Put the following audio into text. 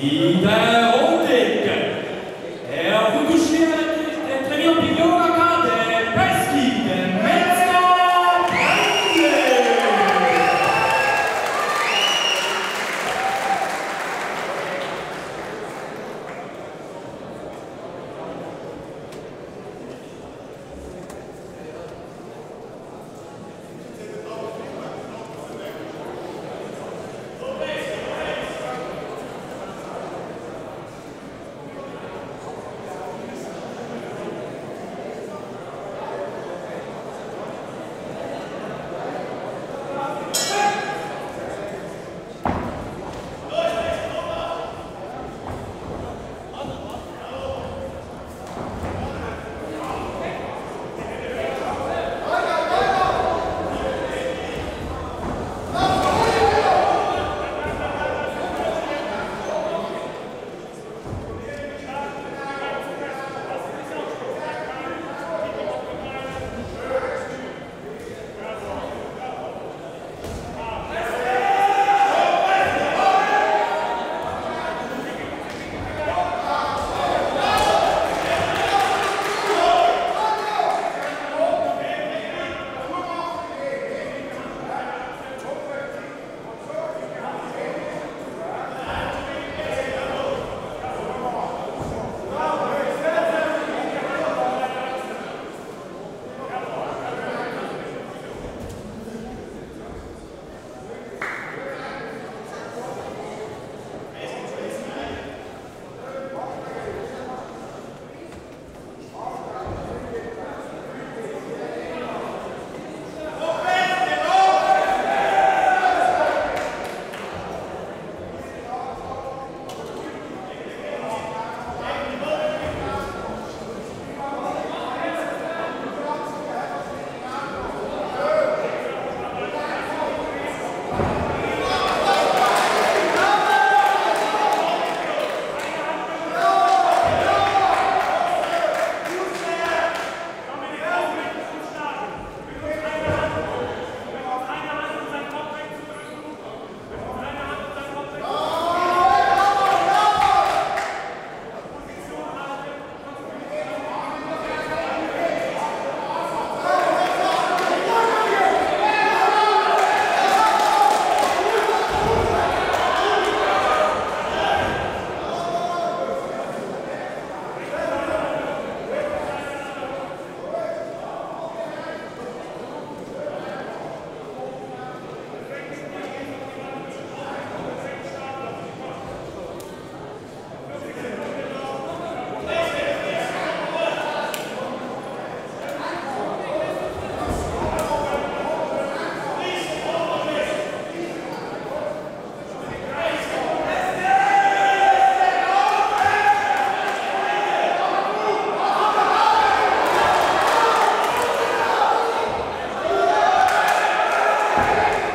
Ida Ontek. E ha avuto uscire tre mio piglione Yeah.